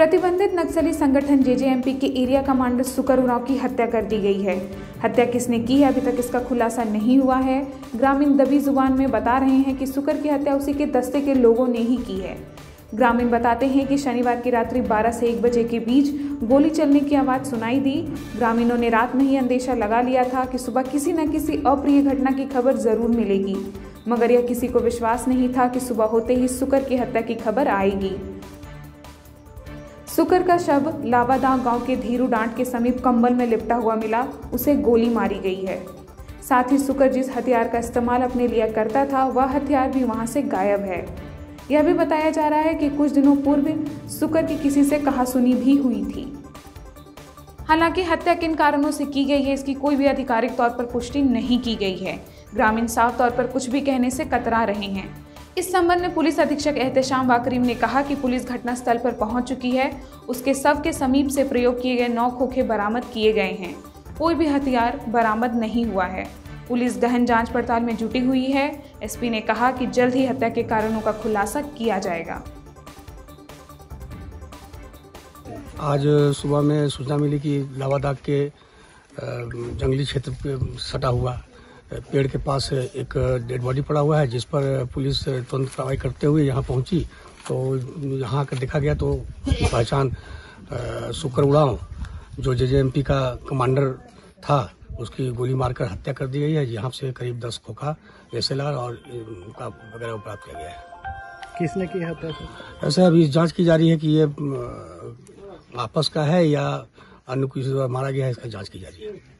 प्रतिबंधित नक्सली संगठन जेजेएमपी के एरिया कमांडर सुकर उराव की हत्या कर दी गई है। हत्या किसने की है? अभी तक इसका खुलासा नहीं हुआ है। ग्रामीण दबी ज़ुबान में बता रहे हैं कि सुकर की हत्या उसी के दस्ते के लोगों ने ही की है। ग्रामीण बताते हैं कि शनिवार की रात्रि 12 से 1 बजे के बीच गोली चलने की आवाज़ सुनाई दी। ग्रामीणों ने रात में ही अंदेशा लगा लिया था कि सुबह किसी न किसी अप्रिय घटना की खबर ज़रूर मिलेगी। मगर यह किसी को विश्वास नहीं था कि सुबह होते ही सुकर की हत्या की खबर आएगी। सुकर का शव लावादाव गाँव के धीरू डांट के समीप कंबल में लिपटा हुआ मिला, उसे गोली मारी गई है। साथ ही सुकर जिस हथियार का इस्तेमाल अपने लिए करता था, वह हथियार भी वहाँ से गायब है। यह भी बताया जा रहा है कि कुछ दिनों पूर्व सुकर की किसी से कहासुनी भी हुई थी। हालाँकि हत्या किन कारणों से की गई है, इसकी कोई भी आधिकारिक तौर पर पुष्टि नहीं की गई है। ग्रामीण साफ़ तौर पर कुछ भी कहने से कतरा रहे हैं। इस संबंध में पुलिस अधीक्षक एहतशाम वाकरीम ने कहा कि पुलिस घटनास्थल पर पहुँच चुकी है। उसके शव के समीप से प्रयोग किए गए नौ खोखे बरामद किए गए हैं। कोई भी हथियार बरामद नहीं हुआ है। पुलिस गहन जाँच पड़ताल में जुटी हुई है। एसपी ने कहा कि जल्द ही हत्या के कारणों का खुलासा किया जाएगा। आज सुबह में सूचना मिली कि लावादाग के जंगली क्षेत्र सटा हुआ पेड़ के पास एक डेड बॉडी पड़ा हुआ है जिस पर पुलिस तुरंत कार्रवाई करते हुए यहाँ पहुँची। तो यहाँ का देखा गया तो पहचान सुकर उड़ाव जो जेजेएमपी का कमांडर था उसकी गोली मारकर हत्या कर दी गई है। यहाँ से करीब दस खोखा एसएलआर और उनका वगैरह प्राप्त किया गया है। किसने की हत्या ऐसा अभी जाँच की जा रही है कि ये आपस का है या अन्य किसी द्वारा मारा गया है इसका जाँच की जा रही है।